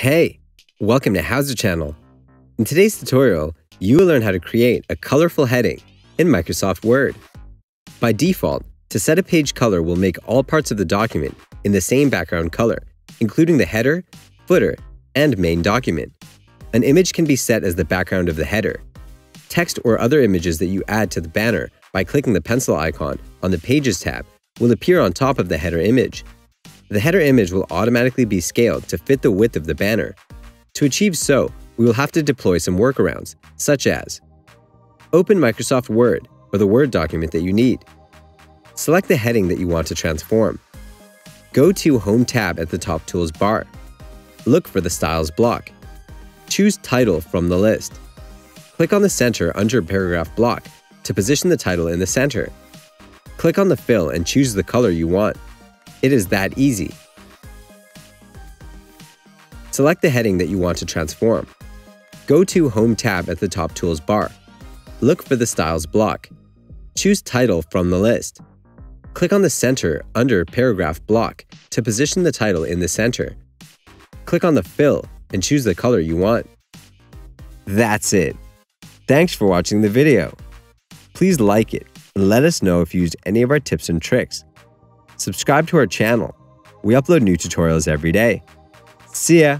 Hey, welcome to HOWZA Channel. In today's tutorial, you will learn how to create a colorful heading in Microsoft Word. By default, to set a page color will make all parts of the document in the same background color, including the header, footer, and main document. An image can be set as the background of the header. Text or other images that you add to the banner by clicking the pencil icon on the Pages tab will appear on top of the header image. The header image will automatically be scaled to fit the width of the banner. To achieve so, we will have to deploy some workarounds, such as Open Microsoft Word or the Word document that you need. Select the heading that you want to transform. Go to Home tab at the top tools bar. Look for the Styles block. Choose Title from the list. Click on the center under Paragraph block to position the title in the center. Click on the fill and choose the color you want. It is that easy. Select the heading that you want to transform. Go to Home tab at the top tools bar. Look for the Styles block. Choose Title from the list. Click on the center under Paragraph block to position the title in the center. Click on the fill and choose the color you want. That's it. Thanks for watching the video. Please like it and let us know if you used any of our tips and tricks. Subscribe to our channel. We upload new tutorials every day. See ya!